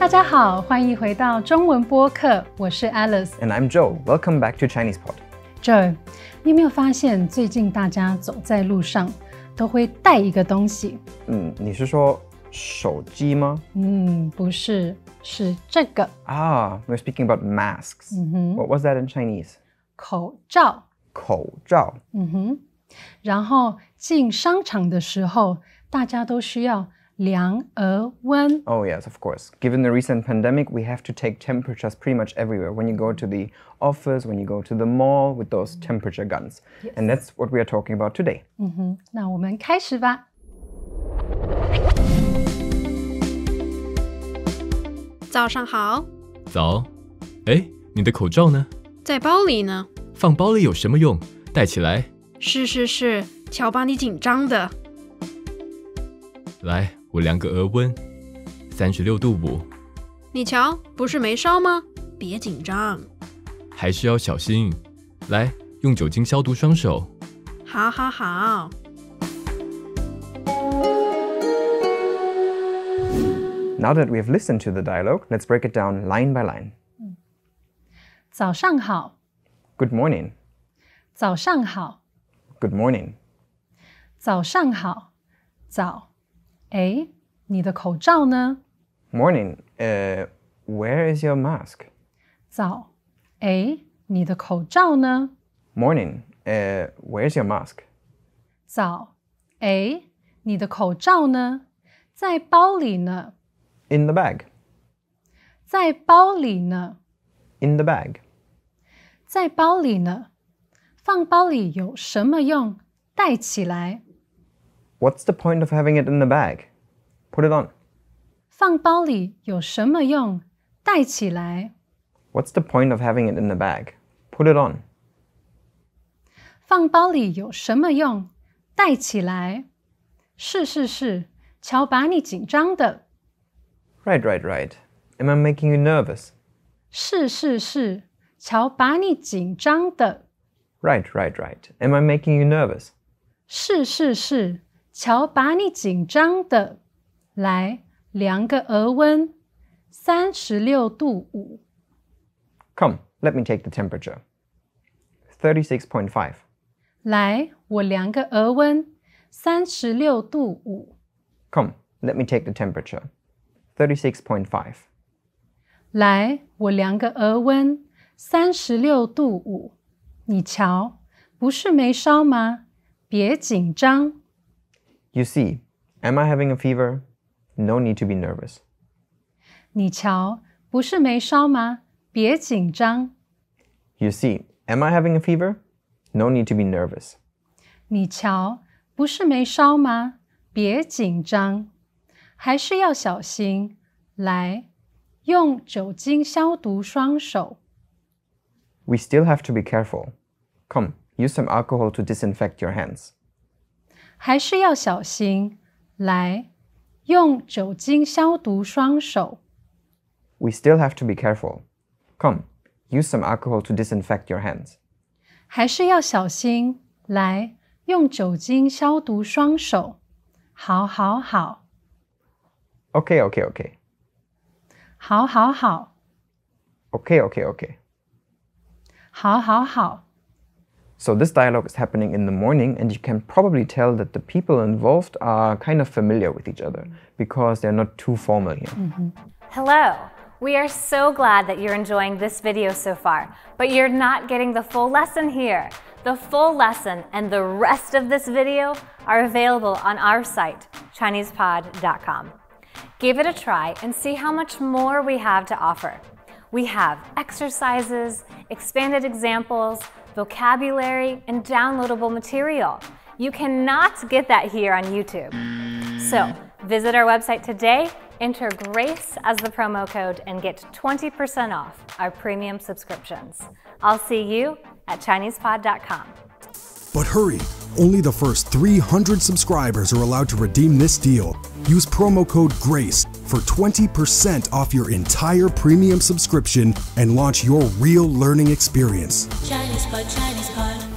大家好，欢迎回到中文播客，我是 Alice。And I'm Joe. Welcome back to Chinese Pod. Joe，你有没有发现最近大家走在路上都会带一个东西？嗯，你是说手机吗？嗯，不是，是这个 Ah, we're speaking about masks. 嗯哼 What was that in Chinese? 口罩。口罩。嗯哼，然后进商场的时候，大家都需要 量额温。 Oh, yes, of course. Given the recent pandemic, we have to take temperatures pretty much everywhere. When you go to the office, when you go to the mall with those temperature guns. And that's what we are talking about today. 嗯哼，那我们开始吧。早上好，早，哎，你的口罩呢？在包里呢。放包里有什么用？戴起来。是是是，瞧把你紧张的。来， 我量个额温，三十六度五，你瞧，不是没烧吗？别紧张。还是要小心。来，用酒精消毒双手。好好好，Now that we have listened to the dialogue, let's break it down line by line. 早上好，Good morning. 早上好，Good morning. 早上好，早。哎，你的口罩呢？ Morning. Uh, where is your mask? 早。哎，你的口罩呢？ Morning. Uh, where's your mask? 早。哎，你的口罩呢？在包里呢， In the bag. 在包里呢， In the bag. 在包里呢。放包里有什么用？带起来。 What's the point of having it in the bag? Put it on. 放包里有什么用？带起来。 What's the point of having it in the bag? Put it on. 放包里有什么用？带起来。是是是，瞧把你紧张的。 Right, right, right. Am I making you nervous? 是是是，瞧把你紧张的。 Right, right, right. Am I making you nervous? 是是是， 瞧把你紧张的。来，量个额温，三十六度五。Come, let me take the temperature. Thirty-six point five. 来，我量个额温，三十六度五。Come, let me take the temperature. Thirty-six point five. 来，我量个额温，三十六度五。你瞧，不是没烧吗？别紧张。You see, am I having a fever? No need to be nervous. 你瞧，不是没烧吗？别紧张。 You see, am I having a fever? No need to be nervous. 你瞧，不是没烧吗？别紧张，还是要小心。来，用酒精消毒双手。 We still have to be careful. Come, use some alcohol to disinfect your hands. 还是要小心。来，用酒精消毒双手。We still have to be careful. Come, use some alcohol to disinfect your hands. 还是要小心。来，用酒精消毒双手。好，好，好，Okay, okay, okay. 好，好，好，Okay, okay, okay. 好，好，好。So this dialogue is happening in the morning, and you can probably tell that the people involved are kind of familiar with each other because they're not too formal here. Mm-hmm. Hello! We are so glad that you're enjoying this video so far, but you're not getting the full lesson here. The full lesson and the rest of this video are available on our site, ChinesePod.com. Give it a try and see how much more we have to offer. We have exercises, expanded examples, vocabulary, and downloadable material. You cannot get that here on YouTube. So visit our website today, enter GRACE as the promo code, and get 20% off our premium subscriptions. I'll see you at ChinesePod.com. But hurry, only the first 300 subscribers are allowed to redeem this deal. Use promo code GRACE for 20% off your entire premium subscription and launch your real learning experience. Chinese Chinese.